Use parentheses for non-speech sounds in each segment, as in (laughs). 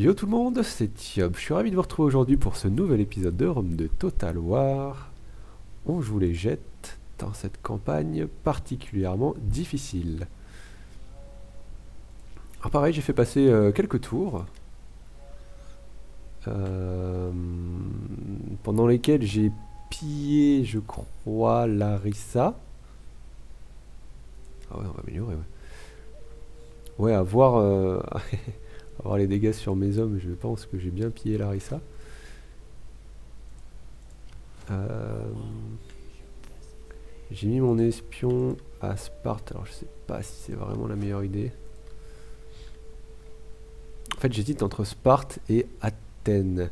Yo tout le monde, c'est Tiob. Je suis ravi de vous retrouver aujourd'hui pour ce nouvel épisode de Rome de Total War. On joue les jette dans cette campagne particulièrement difficile. Alors pareil, j'ai fait passer euh, quelques tours. euh, pendant lesquels j'ai pillé, je crois, Larissa. Ah ouais, on va améliorer, ouais. Ouais, à voir, euh, (laughs) à voir les dégâts sur mes hommes, je pense que j'ai bien pillé Larissa. Euh, j'ai mis mon espion à Sparte, alors je sais pas si c'est vraiment la meilleure idée. En fait, j'hésite entre Sparte et Athènes.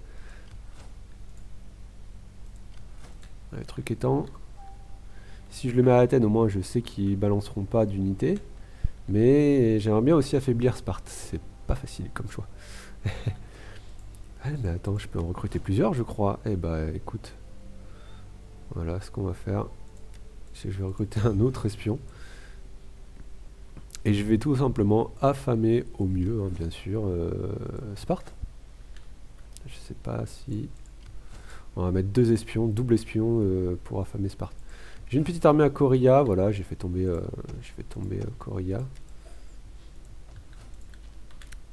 Le truc étant, si je le mets à Athènes, au moins je sais qu'ils balanceront pas d'unité. Mais j'aimerais bien aussi affaiblir Sparte. C'est pas facile comme choix. (laughs) mais attends, je peux en recruter plusieurs, je crois. Eh bah, écoute. Voilà ce qu'on va faire. Je vais recruter un autre espion. Et je vais tout simplement affamer au mieux, hein, bien sûr, euh, Sparte. Je sais pas si... On va mettre deux espions, double espion euh, pour affamer Sparte. J'ai une petite armée à Coria, voilà, j'ai fait tomber, euh, j'ai fait tomber euh, Coria.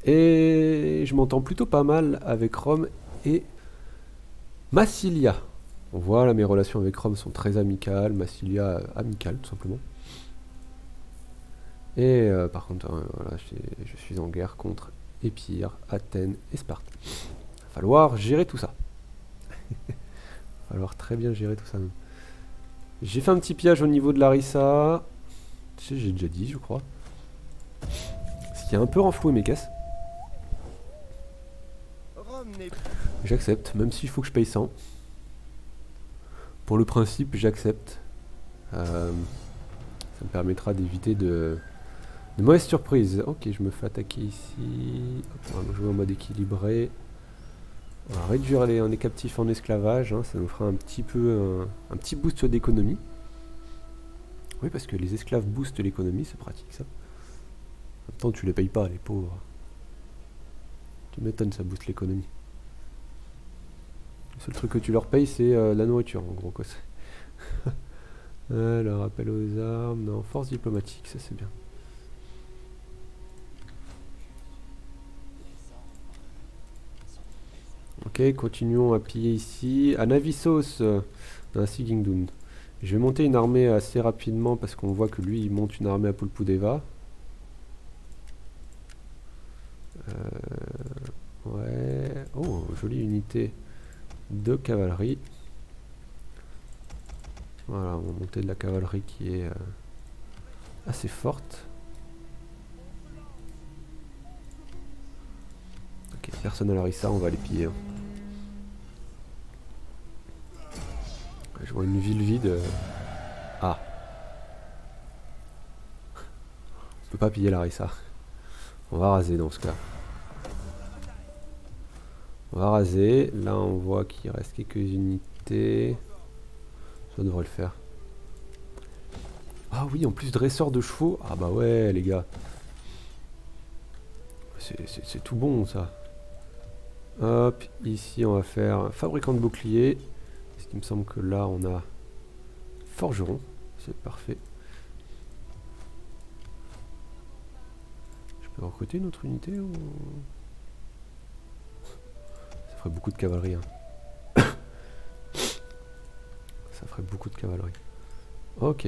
Et je m'entends plutôt pas mal avec Rome et Massilia. On voit là, mes relations avec Rome sont très amicales, Massilia amicale tout simplement. Et euh, par contre, euh, voilà, je suis en guerre contre Épire, Athènes et Sparte. Va falloir gérer tout ça. (laughs) Va falloir très bien gérer tout ça. J'ai fait un petit pillage au niveau de Larissa. J'ai déjà dit, je crois. Ce qui a un peu renfloué mes caisses. Rome n'est J'accepte, même s'il faut que je paye 100. Pour le principe, j'accepte. Euh, ça me permettra d'éviter de, mauvaises surprises. Ok, je me fais attaquer ici. Hop, on en mode équilibré. On va réduire les, on est captifs en esclavage. hein, ça nous fera un petit peu un, un petit boost d'économie. Oui, parce que les esclaves boostent l'économie, c'est pratique ça. En même temps, tu les payes pas, les pauvres. Tu m'étonnes, ça booste l'économie. Le seul truc que tu leur payes, c'est euh, la nourriture, en gros. Quoi. (laughs) Alors, appel aux armes, non, force diplomatique, ça c'est bien. Ok, continuons à piller ici. À Navisos, euh. Je vais monter une armée assez rapidement parce qu'on voit que lui, il monte une armée à Pulpudeva. Euh, ouais. Oh, jolie unité de cavalerie. Voilà, on va monter de la cavalerie qui est euh, assez forte. Ok, personne à Larissa, on va les piller. hein. Je vois une ville vide. euh. Ah. On peut pas piller Larissa. On va raser dans ce cas. On va raser. Là, on voit qu'il reste quelques unités. Ça devrait le faire. Ah oui, en plus dresseur de chevaux. Ah bah ouais, les gars. C'est- tout bon, ça. Hop, ici, on va faire fabricant de boucliers. Parce qu'il me semble que là, on a forgeron. C'est parfait. Je peux recruter une autre unité ou... Ferait beaucoup de cavalerie. hein. (coughs) Ça ferait beaucoup de cavalerie. Ok.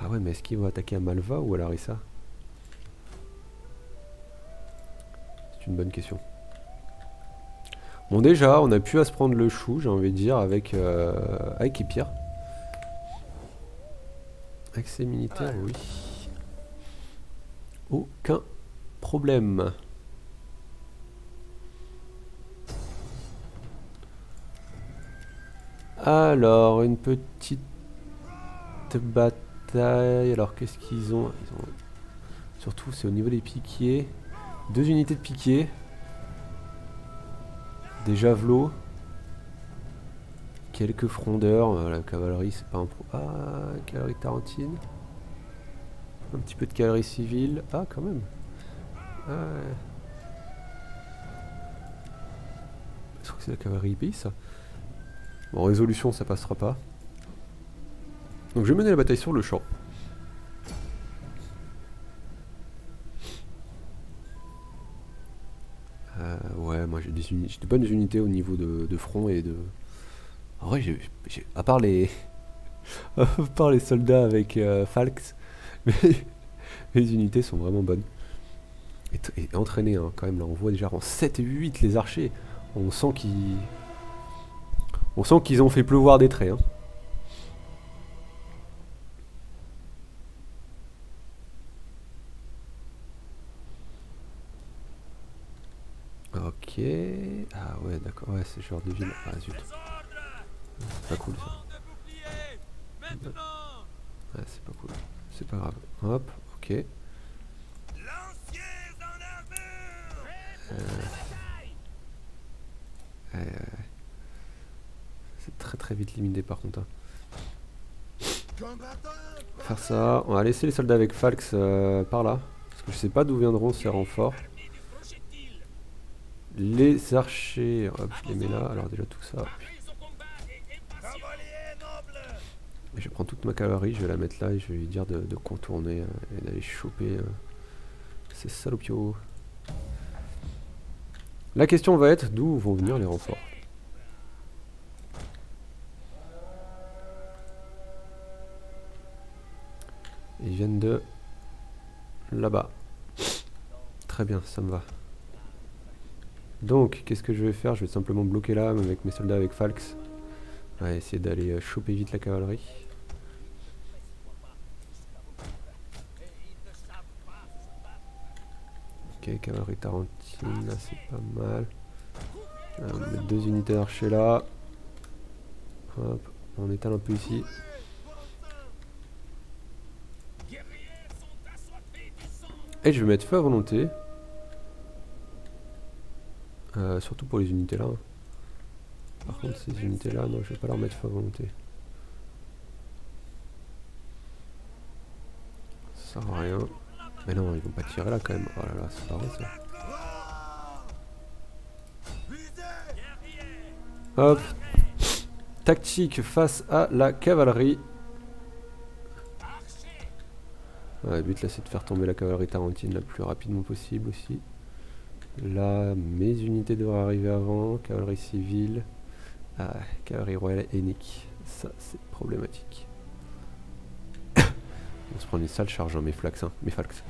Ah ouais, mais est-ce qu'ils vont attaquer à Malva ou à Larissa? C'est une bonne question. Bon déjà, on a pu à se prendre le chou, j'ai envie de dire, avec, euh, avec. Accès militaire, oui. Aucun problème. Alors, une petite bataille. Alors, qu'est-ce qu'ils ont? Surtout, c'est au niveau des piquiers. Deux unités de piquiers. Des javelots. Quelques frondeurs. Euh, La cavalerie, c'est pas un pro. Ah, cavalerie tarentine. Un petit peu de cavalerie civile. Ah, quand même. Ah. Je crois que c'est la cavalerie IP ça. Bon, résolution, ça passera pas. Donc je vais mener la bataille sur le champ. Euh, ouais, moi j'ai des, des, bonnes unités au niveau de, front et de... En vrai, à part les... (laughs) à part les soldats avec euh, mais (laughs) les unités sont vraiment bonnes. Et, et entraînées, hein, quand même, là on voit déjà en 7 et 8 les archers. On sent qu'ils... On sent qu'ils ont fait pleuvoir des traits. Hein. Ok. Ah ouais, d'accord. Ouais, c'est genre de ville. Ah zut. C'est pas cool ça. Ouais, c'est pas cool. C'est pas grave. Hop, ok. Euh... C'est très très vite limité par contre. Hein. Faire ça. On va laisser les soldats avec Falx euh, par là. Parce que je sais pas d'où viendront ces renforts. Les archers, hop, je les mets là. Alors déjà tout ça. je prends toute ma cavalerie, je vais la mettre là et je vais lui dire de, contourner euh, et d'aller choper euh, ces salopios. La question va être d'où vont venir les renforts? Ils viennent de là-bas. Très bien, ça me va. Donc, qu'est-ce que je vais faire? Je vais simplement bloquer là avec mes soldats avec Falx. On va essayer d'aller euh, choper vite la cavalerie. Ok, cavalerie Tarantine, là c'est pas mal. on va mettre deux unités d'archers là. Hop, on étale un peu ici. Et je vais mettre feu à volonté. Euh, surtout pour les unités là. Par contre ces unités là, non je vais pas leur mettre feu à volonté. Ça sert à rien. Mais non, ils vont pas tirer là quand même. Oh là là, c'est pas vrai ça. Hop. Tactique face à la cavalerie. Le but là c'est de faire tomber la cavalerie tarentine le plus rapidement possible aussi. Là, mes unités devraient arriver avant. Cavalerie civile. Ah, cavalerie royale et Nick. Ça, c'est problématique. (coughs) On se prend une sale charge, hein, mes flax, hein, mes falx.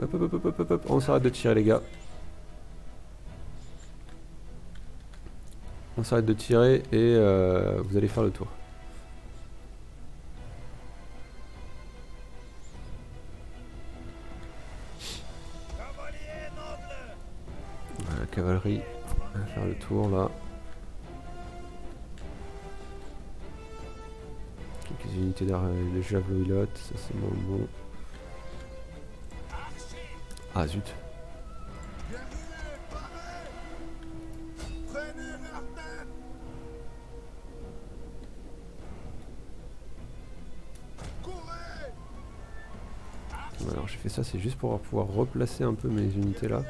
Hop, hop, hop, hop, hop, hop. On s'arrête de tirer, les gars. On s'arrête de tirer et euh, vous allez faire le tour. Cavalerie. Va faire le tour là. Quelques unités de javelot, ça c'est moins bon. Ah zut. Alors j'ai fait ça, c'est juste pour pouvoir replacer un peu mes unités là.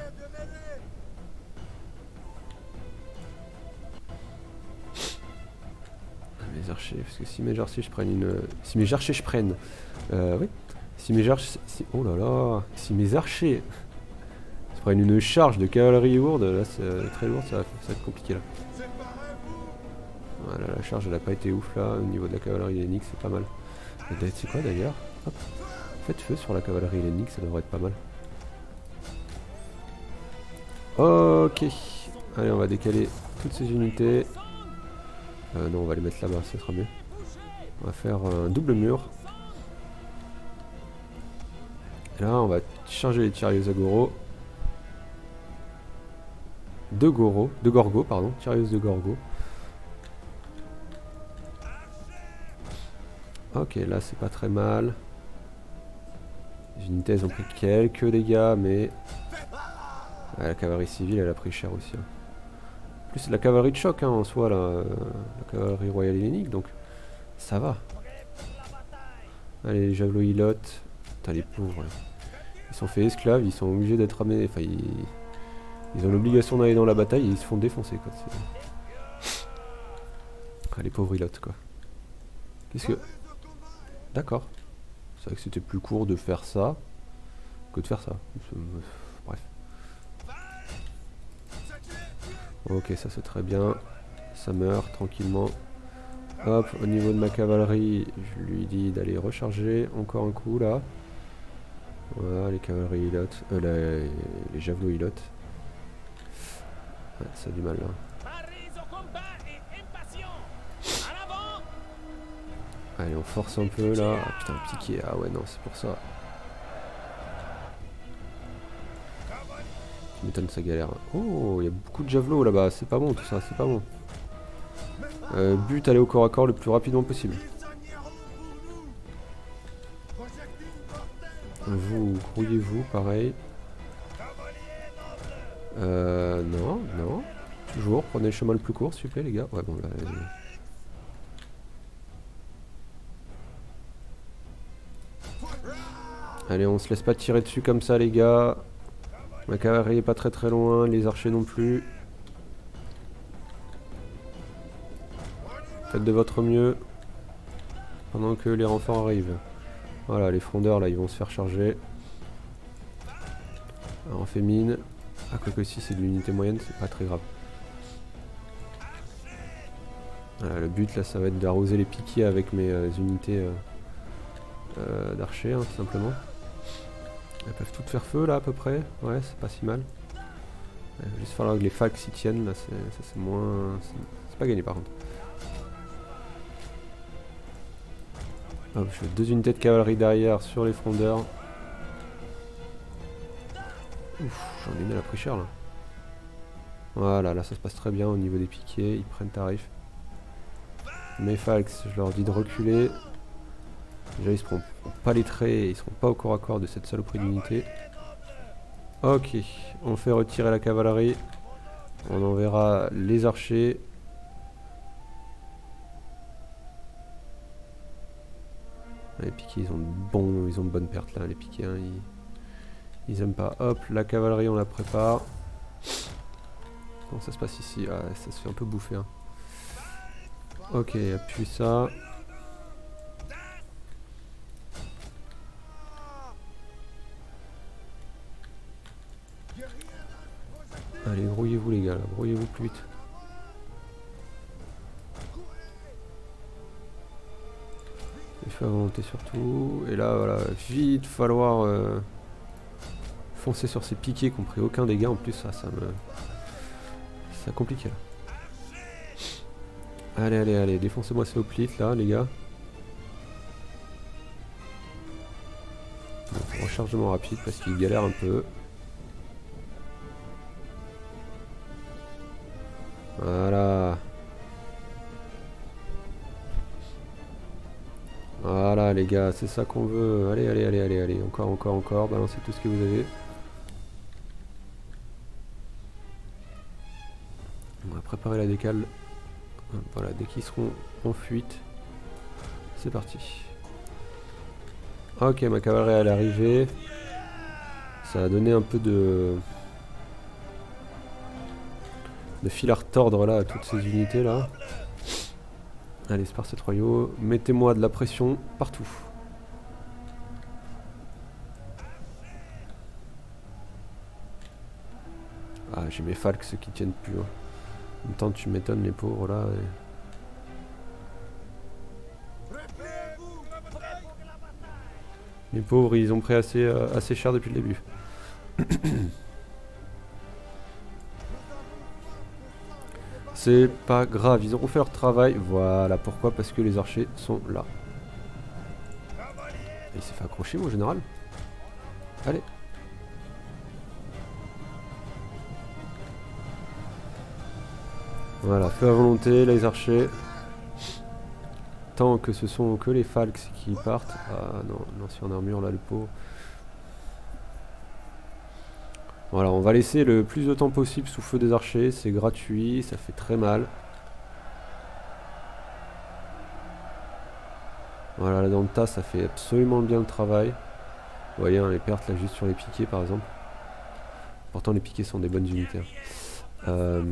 Parce que si mes archers je prenne une... Si mes archers je. Euh, oui. Si mes archers... oh là là Si mes archers... Je prenne une charge de cavalerie lourde, là c'est très lourd, ça va, être compliqué là. Voilà, la charge elle a pas été ouf là, au niveau de la cavalerie hélénique c'est pas mal. C'est quoi d'ailleurs? Faites feu sur la cavalerie hélénique, ça devrait être pas mal. Ok. Allez, on va décaler toutes ces unités. Euh, non, on va les mettre là-bas, ça sera mieux. On va faire un double mur. Et là, on va charger les tirailleuses à Goro. De Goro, de Gorgo, pardon, tirailleuses de Gorgo. Ok, là c'est pas très mal. Les unités ont pris quelques dégâts, mais... la cavalerie civile elle a pris cher aussi. Hein plus c'est la cavalerie de choc hein, en soi, la cavalerie royale hellénique, donc ça va. Allez, les javelots ilotes. Putain, les pauvres. Ils sont faits esclaves, ils sont obligés d'être amenés. Enfin, ils... Ils ont l'obligation d'aller dans la bataille et ils se font défoncer quoi. Ah, les pauvres ilotes quoi. Qu'est-ce que... D'accord. C'est vrai que c'était plus court de faire ça que de faire ça. Ok, ça c'est très bien. Ça meurt tranquillement. Hop, au niveau de ma cavalerie, je lui dis d'aller recharger encore un coup là. Voilà, les cavaleries ilotes. Euh, les, javelots ilotes. ça a du mal là. Allez, on force un peu là. Ah, putain, piqué. Ah ouais, non, c'est pour ça. Ça galère. Oh, il y a beaucoup de javelots là-bas. C'est pas bon tout ça, c'est pas bon. Euh, but, aller au corps à corps le plus rapidement possible. Vous, grouillez-vous, pareil. Euh, non, non. Toujours, prenez le chemin le plus court, s'il vous plaît, les gars. Ouais, bon, là... Allez, on se laisse pas tirer dessus comme ça, les gars. Ma cavalerie est pas très très loin, les archers non plus. Faites de votre mieux. Pendant que les renforts arrivent. Voilà, les frondeurs là, ils vont se faire charger. Alors, on fait mine. Ah, quoi que si c'est de l'unité moyenne, c'est pas très grave. Le but là, ça va être d'arroser les piquiers avec mes euh, unités euh, euh, d'archers, hein, tout simplement. Elles peuvent toutes faire feu là à peu près. Ouais, c'est pas si mal. Va juste falloir que les facs s'y tiennent là, ça c'est moins... C'est pas gagné par contre. Hop, je fais deux unités de cavalerie derrière sur les frondeurs. Ouf, j'en ai mis la pris cher là. Voilà, là ça se passe très bien au niveau des piquets, ils prennent tarif. Mes falks, je leur dis de reculer. Déjà ils seront pas les traits, ils seront pas au corps à corps de cette saloperie d'unité. Ok, on fait retirer la cavalerie. On enverra les archers. Les piquets, ils ont, bon, ils ont de bonnes pertes là, les piquets. Hein, ils, ils aiment pas. Hop, la cavalerie, on la prépare. Comment ça se passe ici? Ah, Ça se fait un peu bouffer. Hein. Ok, appuie ça. Allez, grouillez-vous les gars, grouillez-vous plus vite. Il faut volonté surtout. Et là, voilà, vite falloir euh, foncer sur ces piquets qui ont pris aucun dégât. En plus, ça, ça me... Ça compliqué là. Allez, allez, allez, défoncez-moi ces hoplites là, les gars. rechargement rapide parce qu'il galère un peu. Les gars, c'est ça qu'on veut. Allez, allez, allez, allez, allez. Encore, encore, encore. Balancez tout ce que vous avez. On va préparer la décale. Voilà, dès qu'ils seront en fuite, c'est parti. Ok, ma cavalerie est arrivée. Ça a donné un peu de de fil à retordre là à toutes ces unités là. Allez, Sparset royaux, mettez-moi de la pression partout. Ah, j'ai mes falques qui tiennent plus. Hein. En même temps, tu m'étonnes les pauvres là. Les pauvres, ils ont pris assez, euh, assez cher depuis le début. (clears throat) C'est pas grave, ils auront fait leur travail. Voilà, pourquoi Parce que les archers sont là. il s'est fait accrocher mon général. Allez. Voilà, feu à volonté, les archers. Tant que ce sont que les falks qui partent. Ah non, l'ancien armure là, le pot. Voilà, on va laisser le plus de temps possible sous feu des archers, c'est gratuit, ça fait très mal. Voilà, là dans le tas, ça fait absolument bien le travail. Vous voyez, hein, les pertes là juste sur les piquets par exemple. Pourtant les piquets sont des bonnes unités. On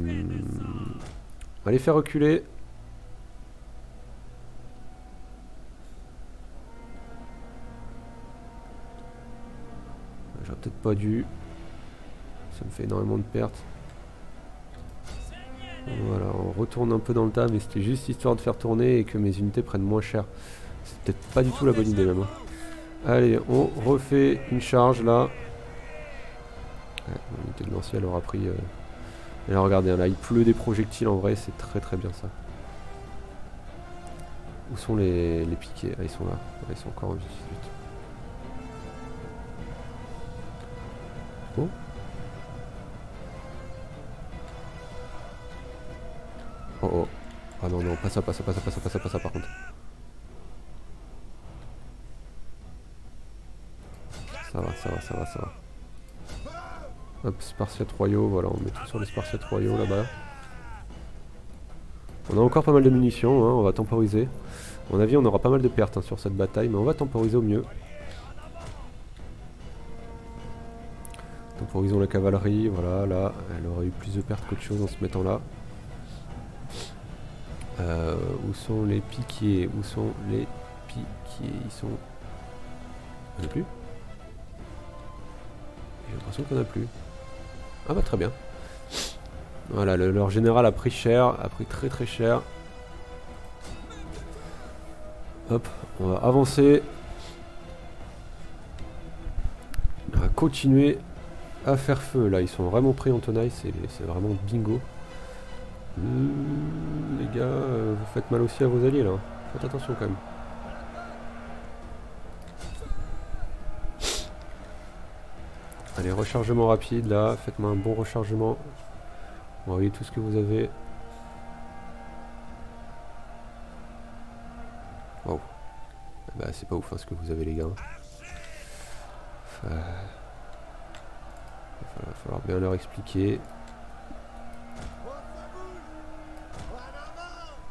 va les faire reculer. J'aurais peut-être pas dû. Ça me fait énormément de pertes. Voilà, on retourne un peu dans le tas, mais c'était juste histoire de faire tourner et que mes unités prennent moins cher. C'est peut-être pas du tout la bonne idée même. Hein. Allez, on refait une charge là. L'unité de l'ancien aura pris... Euh... Et là regardez, là il pleut des projectiles en vrai, c'est très très bien ça. Où sont les, les piquets? Ah ils sont là, ils sont encore en vie. Oh Oh oh. Ah non, non, pas ça, pas ça, pas ça, pas ça, pas ça, pas ça par contre. Ça va, ça va, ça va, ça va. Hop, Spartiates royaux, voilà, on met tout sur les Spartiates royaux là-bas. On a encore pas mal de munitions, hein, on va temporiser. A mon avis, on aura pas mal de pertes hein, sur cette bataille, mais on va temporiser au mieux. Temporisons la cavalerie, voilà, là, elle aurait eu plus de pertes qu'autre chose en se mettant là. Euh, où sont les piquiers? Où sont les piquiers? Ils sont... En a plus? J'ai l'impression en a plus. Ah bah très bien. Voilà, leur général a pris cher, a pris très très cher. Hop, on va avancer. On va continuer à faire feu. Là, ils sont vraiment pris en tenaille, c'est vraiment bingo. Les gars, euh, vous faites mal aussi à vos alliés là. Faites attention quand même. Allez, rechargement rapide là. Faites-moi un bon rechargement. Vous voyez tout ce que vous avez. Wow. Bah c'est pas ouf hein, ce que vous avez les gars. Il va falloir bien leur expliquer.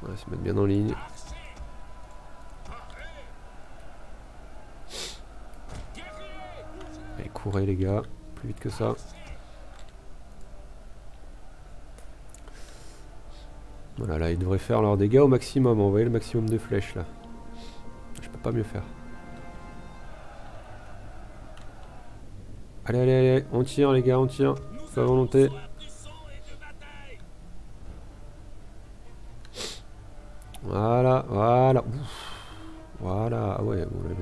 Va se mettre bien en ligne. Allez, courez les gars, plus vite que ça. Voilà, là, ils devraient faire leurs dégâts au maximum. Envoyer le maximum de flèches, là. Je peux pas mieux faire. Allez, allez, allez, on tire, les gars, on tire. Sa volonté. Voilà, voilà. Voilà, ah ouais, bon, le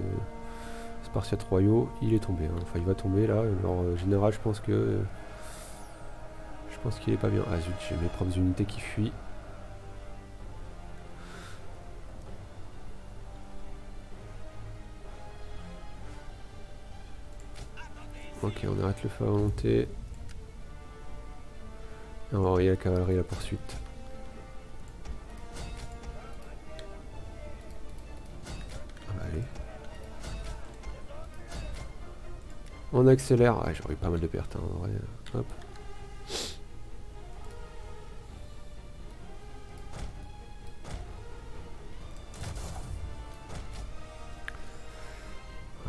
Spartiate royaux, il est tombé. Hein. Enfin, il va tomber là. Alors, euh, général, je pense que. je pense qu'il est pas bien. Ah zut, j'ai mes propres unités qui fuient. Ok, on arrête le feu à volonté. Et on va envoyer la cavalerie à la poursuite. On accélère. Ouais, j'aurais eu pas mal de pertes hein, en vrai.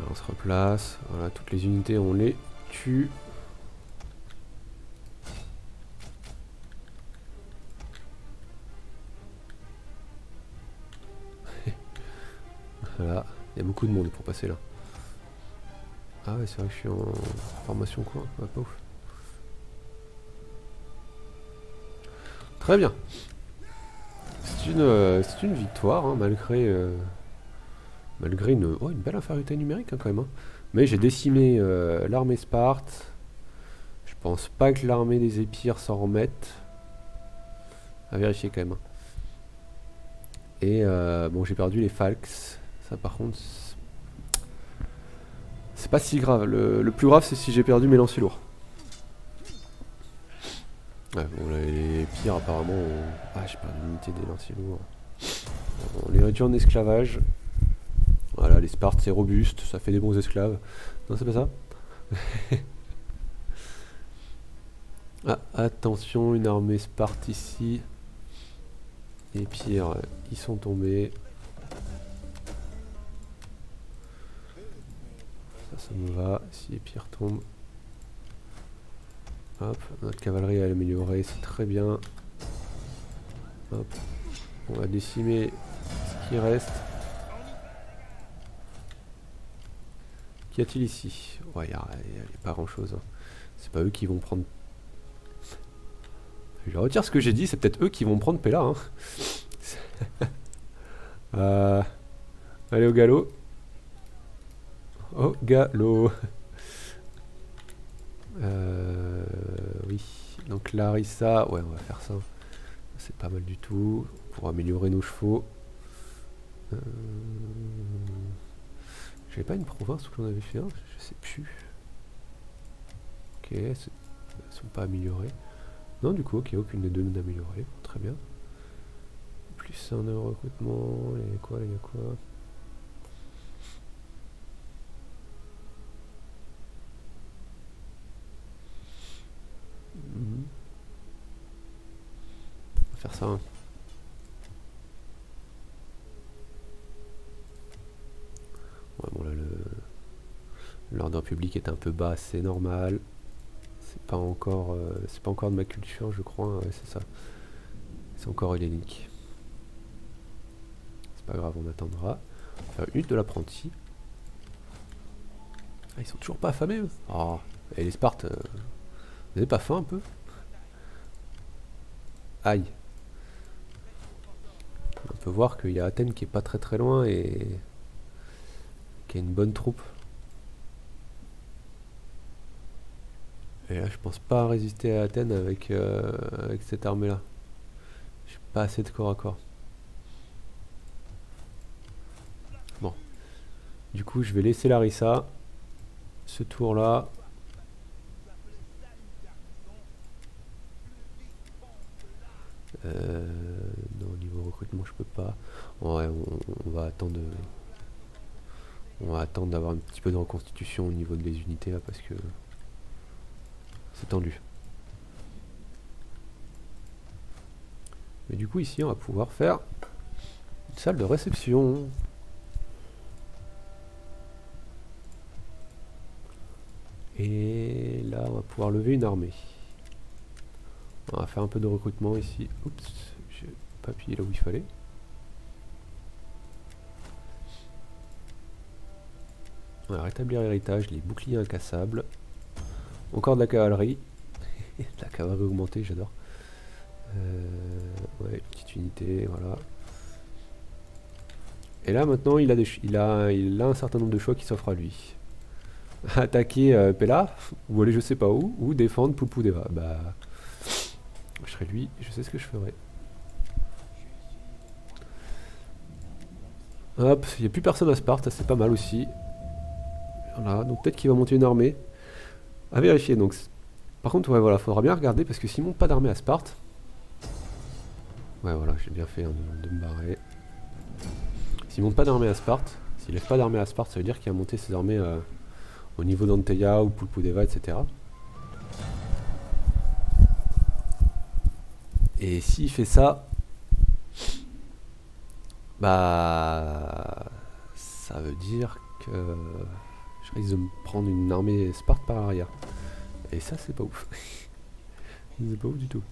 On se replace. Voilà, toutes les unités, on les tue. (laughs) voilà, il y a beaucoup de monde pour passer là. Ah ouais, c'est vrai que je suis en formation ouf. Très bien. C'est une, euh, une victoire, hein, malgré, euh, malgré une, oh, une belle infériorité numérique hein, quand même. Hein. Mais j'ai décimé euh, l'armée Sparte. Je pense pas que l'armée des épires s'en remette. À vérifier quand même. Et bon, j'ai perdu les Falks. Ça par contre, c'est pas si grave. Le, plus grave, c'est si j'ai perdu mes lanciers lourds. Ouais, bon, les pires, apparemment. Ah, j'ai perdu l'unité des lanciers lourds. On les réduit en esclavage. Voilà, les Spartes, c'est robuste, ça fait des bons esclaves. Non, c'est pas ça (laughs) Ah, attention, une armée Sparte ici. Les pires, ils sont tombés. Ça me va. Si les pierres tombent. Hop, notre cavalerie a amélioré, c'est très bien. Hop, on va décimer ce qui reste. Qu'y a-t-il ici? Ouais, il n'y a, pas grand chose. Hein. C'est pas eux qui vont prendre... Je retire ce que j'ai dit, c'est peut-être eux qui vont prendre Pella. Hein. (laughs) Euh, allez au galop. Au galop. Euh, oui, donc Larissa, ouais, on va faire ça. C'est pas mal du tout pour améliorer nos chevaux. Euh, j'avais pas une province où j'en avais fait un Je sais plus. Ok, elles sont pas améliorées. Non, du coup, ok, aucune des deux n'est améliorée. Très bien. Plus un recrutement. Il y a quoi Il y a quoi? On va faire ça. Hein. bon là l'ordre public est un peu bas, c'est normal. C'est pas encore euh, c'est pas encore de ma culture je crois, c'est ça. C'est encore hellénique. C'est pas grave, on attendra. On une de l'apprenti. Ah, ils sont toujours pas affamés eux? Oh, et les Spartes, euh, vous avez pas faim un peu? Aïe. On peut voir qu'il y a Athènes qui est pas très très loin et qui a une bonne troupe. Et là, je pense pas résister à Athènes avec, euh, avec cette armée-là. J'ai pas assez de corps à corps. Bon. Du coup, je vais laisser Larissa. Ce tour-là. Euh, non, au niveau recrutement, je peux pas. Ouais, on va attendre... On va attendre d'avoir un petit peu de reconstitution au niveau des unités là parce que c'est tendu. Mais du coup ici on va pouvoir faire une salle de réception. Et là on va pouvoir lever une armée. On va faire un peu de recrutement ici. Oups, j'ai pas appuyé là où il fallait. On va rétablir l'héritage, les boucliers incassables. Encore de la cavalerie. (laughs) la cavalerie augmentée, j'adore. Euh, ouais, petite unité, voilà. Et là maintenant il a, des il a, un certain nombre de choix qui s'offrent à lui. (laughs) Attaquer euh, Pella, ou aller je sais pas où, ou défendre Deva. Bah, je serais lui, je sais ce que je ferais. Hop, il n'y a plus personne à Sparte, c'est pas mal aussi. Voilà, donc peut-être qu'il va monter une armée. À vérifier, donc. Par contre, ouais, voilà, faudra bien regarder, parce que s'il monte pas d'armée à Sparte... Ouais, voilà, j'ai bien fait hein, de, me barrer. S'il monte pas d'armée à Sparte, s'il lève pas d'armée à Sparte, ça veut dire qu'il a monté ses armées euh, au niveau d'Anteia ou Pulpudeva, etc. Et s'il fait ça, bah ça veut dire que je risque de me prendre une armée Sparte par l'arrière. Et ça, c'est pas ouf. (laughs) c'est pas ouf du tout.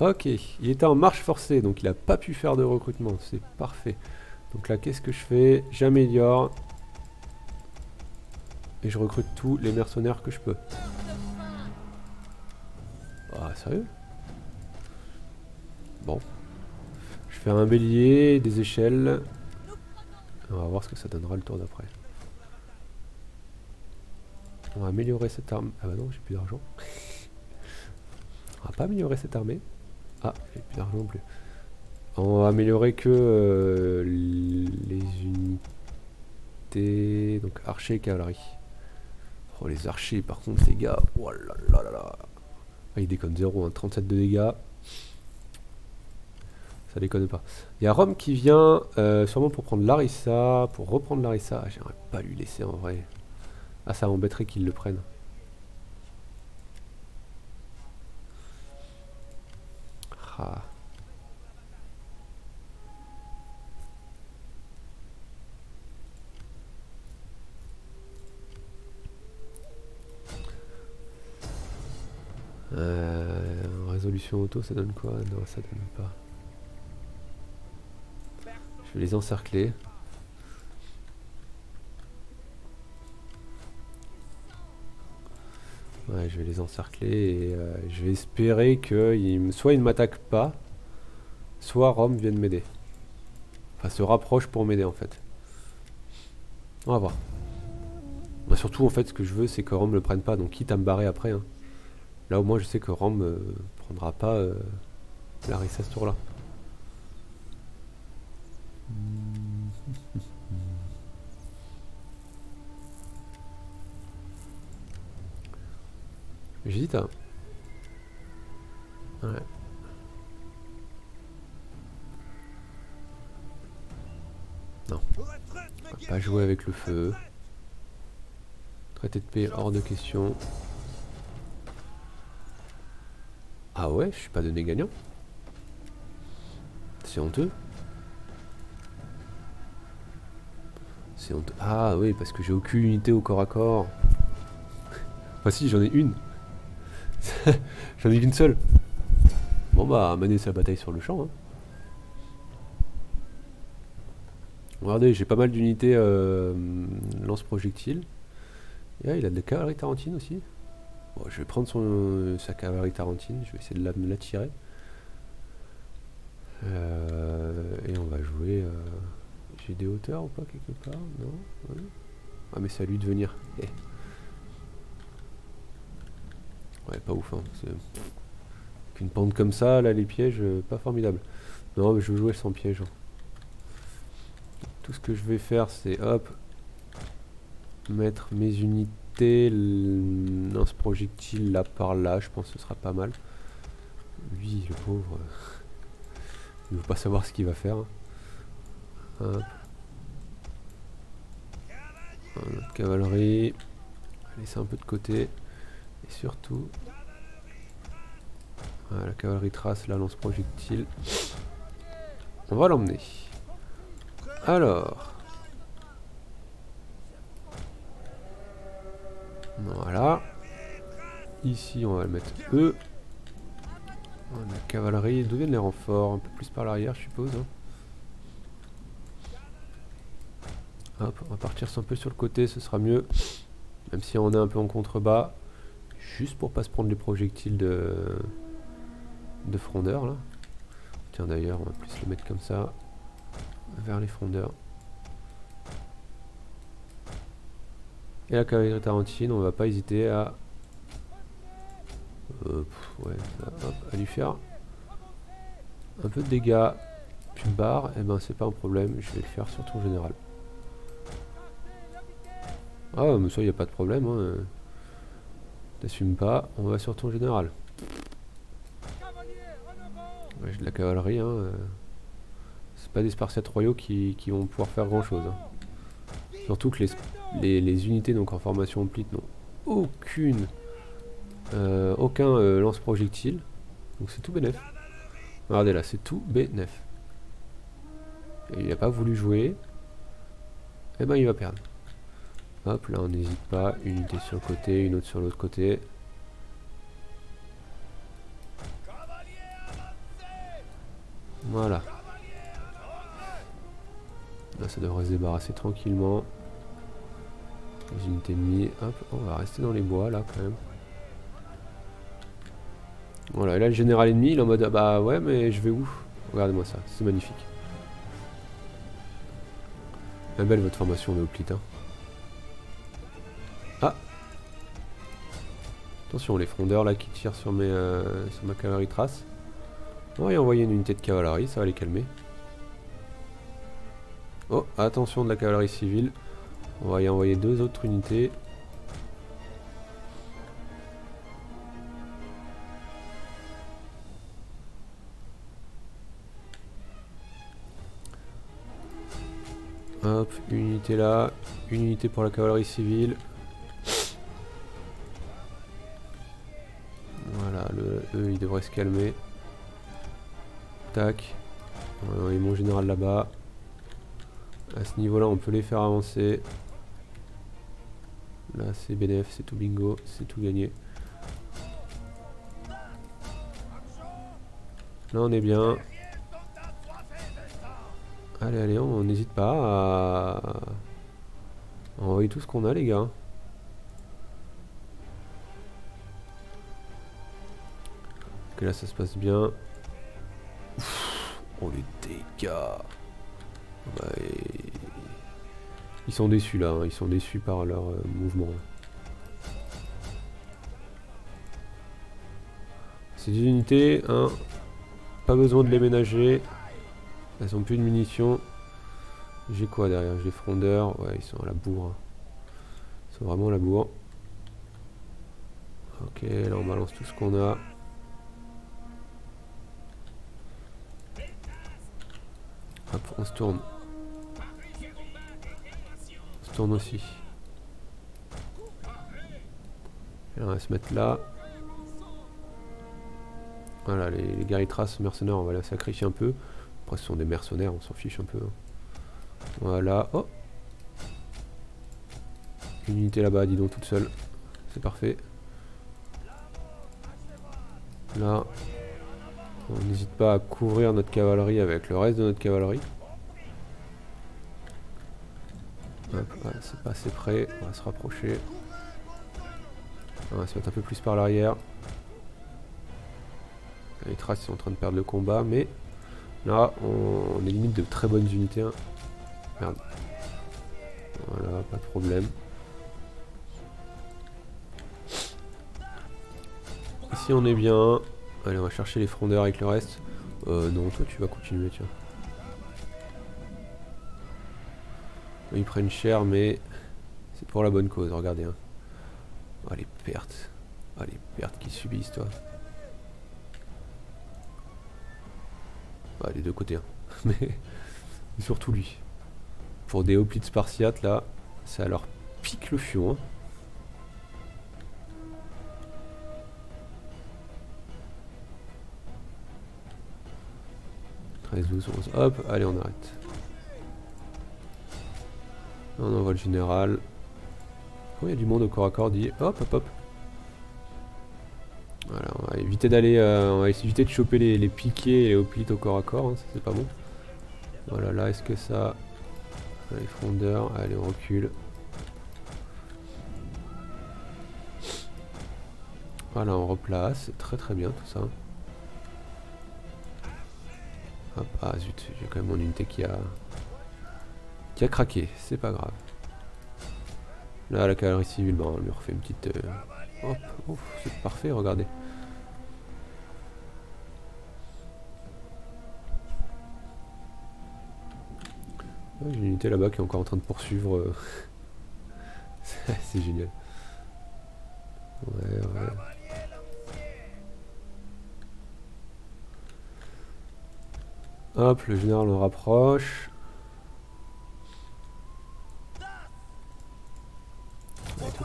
Ok, il était en marche forcée, donc il a pas pu faire de recrutement. C'est parfait. Donc là, qu'est-ce que je fais? J'améliore. Et je recrute tous les mercenaires que je peux. Ah, sérieux? Bon. Je fais un bélier, des échelles. On va voir ce que ça donnera le tour d'après. On va améliorer cette arme. Ah bah non, j'ai plus d'argent. on va pas améliorer cette armée. Ah, j'ai plus d'argent non plus. On va améliorer que euh, les unités. Donc archer et cavalerie. Oh les archers par contre les gars. Oh là là là là. Ah, il déconne 0, 37 de dégâts. Ça déconne pas. Il y a Rome qui vient euh, sûrement pour prendre Larissa. Pour reprendre Larissa. Ah, j'aimerais pas lui laisser en vrai. Ah, ça m'embêterait qu'ils le prennent. Ah. Solution auto, ça donne quoi? Non, ça donne pas. Je vais les encercler. Ouais, je vais les encercler et euh, je vais espérer que soit ils ne m'attaquent pas, soit Rome vienne m'aider. Enfin, se rapproche pour m'aider en fait. On va voir. surtout en fait, ce que je veux, c'est que Rome ne le prenne pas, donc quitte à me barrer après. Hein. Là au moins, je sais que Rome ne euh, prendra pas euh, la à ce tour-là. J'hésite à... Ouais. Non. Pas jouer avec le feu. Traité de paix hors de question. Ah ouais, je suis pas donné gagnant. C'est honteux. C'est honteux. Ah oui, parce que j'ai aucune unité au corps à corps. (laughs) Enfin si, j'en ai une. (laughs) J'en ai qu'une seule. Bon bah, mener sa bataille sur le champ. Hein. Regardez, j'ai pas mal d'unités euh, lance-projectiles. Il a de la cavalerie tarentine aussi. Bon, je vais prendre son, sa cavalerie tarentine, je vais essayer de la, tirer. Euh, et on va jouer... Euh, j'ai des hauteurs ou pas quelque part? Non Ah mais c'est à lui de venir. Eh. Ouais, pas ouf. Hein. Qu'une pente comme ça, là, les pièges, euh, pas formidable. Non, mais je veux jouer sans piège. Hein. Tout ce que je vais faire, c'est hop, mettre mes unités, dans ce projectile là par là, je pense que ce sera pas mal. Lui, le pauvre, (laughs) il ne veut pas savoir ce qu'il va faire. Hein. Cavalerie, laisser un peu de côté. Et surtout, la cavalerie trace, la lance projectile. On va l'emmener. Alors. Voilà. Ici, on va le mettre E. La cavalerie, d'où viennent les renforts? Un peu plus par l'arrière, je suppose. Hein. Hop, on va partir un peu sur le côté, ce sera mieux. Même si on est un peu en contrebas. Juste pour pas se prendre les projectiles de, de frondeur là. Tiens d'ailleurs, on va plus le mettre comme ça. Vers les frondeurs. Et la cavalerie tarentine, on va pas hésiter à, euh, à, lui faire un peu de dégâts. Puis barre, et eh ben c'est pas un problème, je vais le faire sur ton général. Ah mais ça y a pas de problème. Hein. T'assumes pas, on va sur ton général. j'ai de la cavalerie, hein. Euh. C'est pas des Spartiates royaux qui, vont pouvoir faire grand chose. Hein. Surtout que les, unités donc en formation complète n'ont aucune euh, aucun euh, lance-projectile. Donc c'est tout bénef. Regardez là, c'est tout bénef. Et il n'a pas voulu jouer. Et eh ben il va perdre. Hop, là on n'hésite pas, une unité sur le côté, une autre sur l'autre côté. Voilà. Là ça devrait se débarrasser tranquillement. Les unités ennemies, hop, on va rester dans les bois là quand même. Voilà, et là le général ennemi il est en mode ah bah ouais mais je vais où? Regardez-moi ça, c'est magnifique. Belle votre formation de Hein. Attention, les frondeurs là qui tirent sur, mes, euh, sur ma cavalerie trace. On va y envoyer une unité de cavalerie, ça va les calmer. Oh, attention de la cavalerie civile. On va y envoyer deux autres unités. Hop, une unité là, une unité pour la cavalerie civile. Se calmer. Tac. Et mon général là-bas. À ce niveau là on peut les faire avancer. Là c'est BNF, c'est tout bingo, c'est tout gagné. Là on est bien. Allez, allez, on n'hésite pas à... envoyer tout ce qu'on a les gars. Là ça se passe bien. oh les dégâts. Ils sont déçus là, hein. ils sont déçus par leur euh, mouvement. Ces unités, hein, pas besoin de les ménager. Elles ont plus de munitions. J'ai quoi derrière? J'ai frondeurs. Ouais, ils sont à la bourre. Hein. Ils sont vraiment à la bourre. Ok, là on balance tout ce qu'on a. on se tourne. On se tourne aussi. Et on va se mettre là. Voilà, les, les mercenaires, on va les sacrifier un peu. Après, ce sont des mercenaires, on s'en fiche un peu. Hein. Voilà, oh Une unité là-bas, dis donc, toute seule. C'est parfait. Là, on n'hésite pas à couvrir notre cavalerie avec le reste de notre cavalerie. C'est pas assez près, on va se rapprocher. On va se mettre un peu plus par l'arrière. Les traces sont en train de perdre le combat, mais là, on, est limite de très bonnes unités. Hein. Merde. Voilà, pas de problème. Ici, on est bien. Allez, on va chercher les frondeurs avec le reste. Euh, non, toi, tu vas continuer, tiens. Ils prennent cher, mais c'est pour la bonne cause, regardez. Hein. Ah, les pertes. Ah, les pertes qu'ils subissent, toi. les deux côtés. Hein. (laughs) Mais surtout lui. Pour des hoplites spartiates, là, ça leur pique le fion. Hein. 13, 12, 11. Hop, allez, on arrête. On envoie le général. Oh, il y a du monde au corps à corps. Dit hop, hop, hop. Voilà, on va éviter d'aller, euh, on va éviter de choper les, piquets et les au corps à corps, hein, c'est pas bon. Voilà, là est-ce que ça... Les frondeurs, allez on recule. Voilà, on replace, c'est très très bien tout ça. Hop, ah zut, j'ai quand même mon unité qui a... qui a craqué, c'est pas grave. Là, la cavalerie civile, bon, on lui refait une petite... Euh, Hop, c'est parfait, regardez. J'ai une unité là-bas qui est encore en train de poursuivre. Euh. (laughs) c'est génial. Ouais, ouais. Hop, le général on rapproche.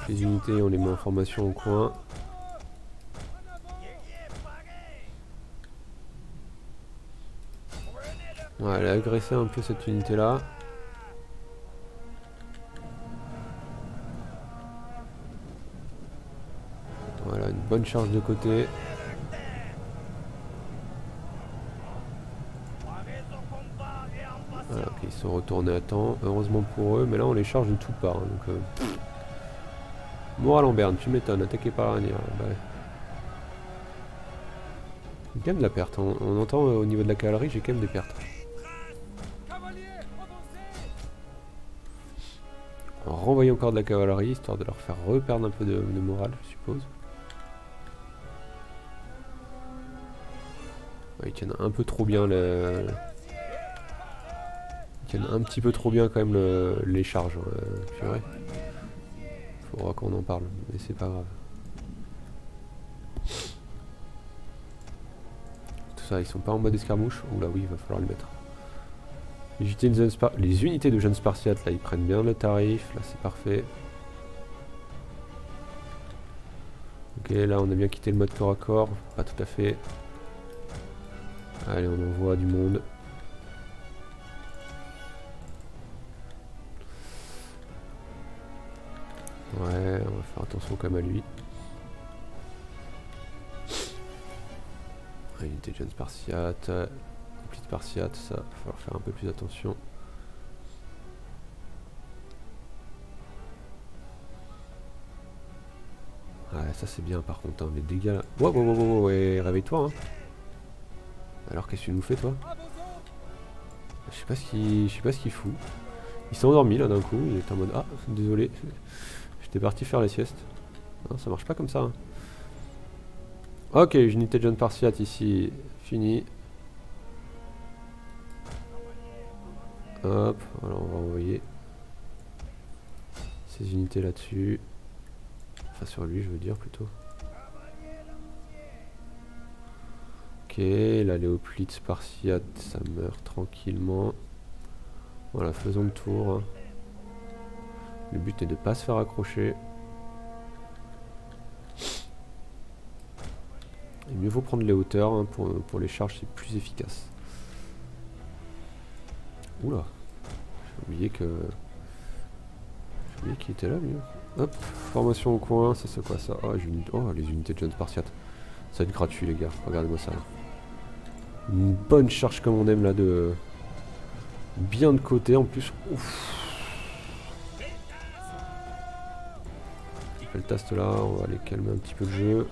Les unités, on les met en formation au coin. Ouais, elle a agressé un peu cette unité là. Voilà, une bonne charge de côté. Voilà, ils sont retournés à temps, heureusement pour eux, mais là on les charge de tout part. Hein, donc, euh, Moral en berne, tu m'étonnes, attaqué par l'arrière. Bah. J'ai quand même de la perte. On, entend euh, au niveau de la cavalerie, j'ai quand même des pertes. On renvoie encore de la cavalerie, histoire de leur faire reperdre un peu de, morale, je suppose. ils tiennent un peu trop bien le... Ils tiennent un petit peu trop bien quand même les charges, hein, vrai faudra qu'on en parle, mais c'est pas grave. Tout ça, ils sont pas en mode escarmouche Oula oui, il va falloir le mettre. Les unités, de jeunes spartiates, là, ils prennent bien le tarif. Là, c'est parfait. Ok, là, on a bien quitté le mode corps à corps. Pas tout à fait. Allez, on envoie du monde. Attention même à lui. unité de jeunes spartiates, petite spartiate, ça va falloir faire un peu plus attention. Ouais, ça c'est bien par contre, hein, les dégâts là. Wow, wow, wow, ouais, réveille-toi. Hein. Alors qu'est-ce que tu nous fais toi? Je sais pas ce qu'il, je sais pas ce qu'il fout. Il s'est endormi là d'un coup. Il est en mode ah désolé, j'étais parti faire les siestes. Non, ça marche pas comme ça. Hein. Ok, unité de jeune Parsiate ici, fini. Hop, voilà, on va envoyer ces unités là-dessus. Enfin, sur lui, je veux dire plutôt. Ok, la léoplite spartiate, ça meurt tranquillement. Voilà, faisons le tour. Hein. Le but est de ne pas se faire accrocher. Il mieux vaut prendre les hauteurs hein, pour, pour les charges, c'est plus efficace. Oula, j'ai oublié que... J'ai oublié qu'il était là, mieux. Hop, formation au coin, ça c'est quoi ça? Oh, oh, les unités de jeunes spartiates. Ça va être gratuit les gars, regardez-moi ça Une bonne charge comme on aime là de... Bien de côté en plus. Ouf. Le test là, on va aller calmer un petit peu le jeu.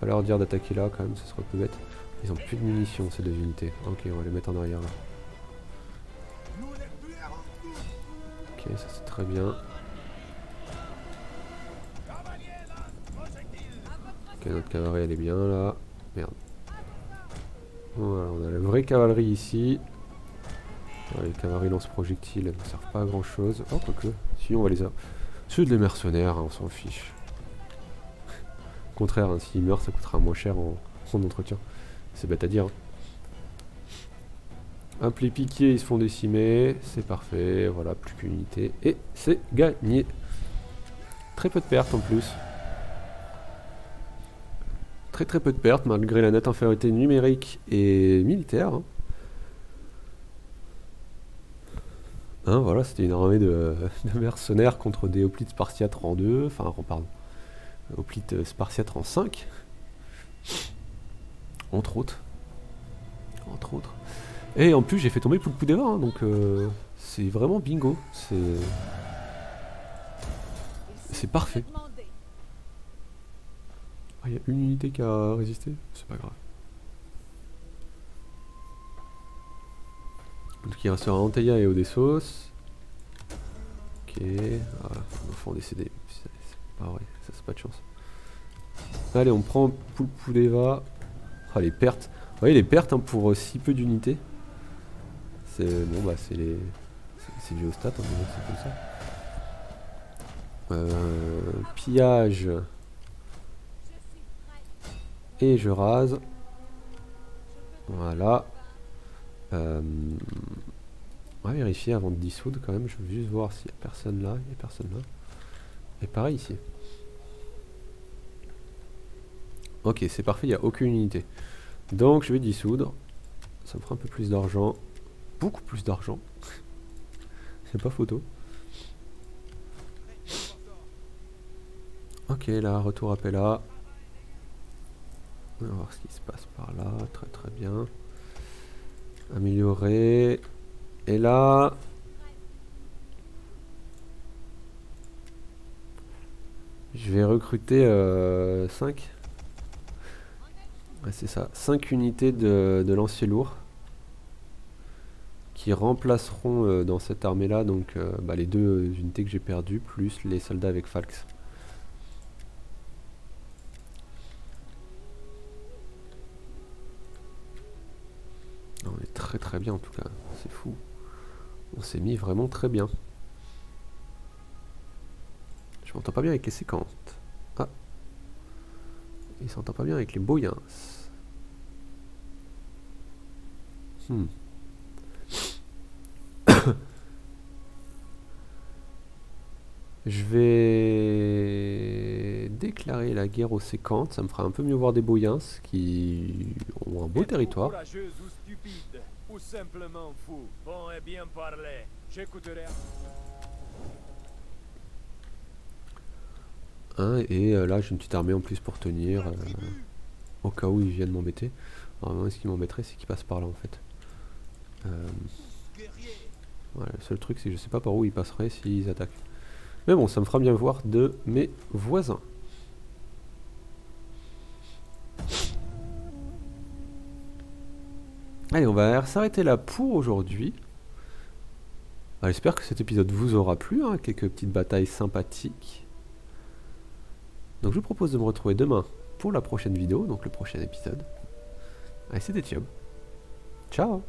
Pas leur dire d'attaquer là quand même, ça serait plus bête. Ils ont plus de munitions ces deux unités. Ok, on va les mettre en arrière là. Ok, ça c'est très bien. Ok, notre cavalerie elle est bien là. Merde. Voilà, on a la vraie cavalerie ici. les cavaleries lance-projectiles, ne servent pas à grand chose. Oh, quoique. Si, on va les avoir. Ceux des mercenaires, hein, on s'en fiche. Au contraire, hein, s'ils meurent, ça coûtera moins cher en, en entretien. C'est bête à dire. Hein. Hop, les piquiers, ils se font décimer. C'est parfait. Voilà, plus qu'une. Et c'est gagné. Très peu de pertes en plus. Très très peu de pertes malgré la nette infériorité numérique et militaire. Hein. Hein, voilà, c'était une armée de, (laughs) mercenaires contre des hoplites spartiates rang 2, enfin, pardon, hoplites spartiates rang 5, entre autres. Entre autres. Et en plus, j'ai fait tomber coup hein, donc euh, c'est vraiment bingo. C'est. C'est parfait. Il y a une unité qui a résisté, c'est pas grave. Donc il restera Anteya et Odessos. Ok, ah, enfant décédé. C'est pas vrai, ça c'est pas de chance. Allez, on prend Pulpudeva. Ah, les pertes. Vous voyez les pertes hein, pour si peu d'unités. C'est bon bah c'est les. C'est du stats, hein, c'est comme ça. Euh, pillage. Et je rase. Voilà. Euh, on va vérifier avant de dissoudre quand même. Je veux juste voir s'il n'y a personne là. Il n'y a personne là. Et pareil ici. Ok, c'est parfait, il n'y a aucune unité. Donc je vais dissoudre. Ça me fera un peu plus d'argent. Beaucoup plus d'argent. (laughs) c'est pas photo. Ok, là, retour à Pella. On va voir ce qui se passe par là. Très très bien. Améliorer. Et là... Je vais recruter 5. Euh, c'est ça. 5 unités de, de lanciers lourds. Qui remplaceront euh, dans cette armée là donc euh, bah, les deux unités que j'ai perdues plus les soldats avec Falx. Très très bien en tout cas, c'est fou. On s'est mis vraiment très bien. Je m'entends pas bien avec les séquentes. Ah. Il s'entend pas bien avec les boyens. Hmm. (coughs) Je vais déclarer la guerre aux séquentes, ça me fera un peu mieux voir des Boyens qui ont un beau territoire. et euh, là j'ai une petite armée en plus pour tenir. Euh, Au cas où ils viennent m'embêter. Normalement, ce qui m'embêterait, c'est qu'ils passent par là en fait. Euh, le seul truc, c'est que je sais pas par où ils passeraient s'ils attaquent. Mais bon, ça me fera bien voir de mes voisins. Allez, on va s'arrêter là pour aujourd'hui. J'espère que cet épisode vous aura plu, hein, quelques petites batailles sympathiques. Donc je vous propose de me retrouver demain pour la prochaine vidéo, donc le prochain épisode. Allez, c'était Thiob. Ciao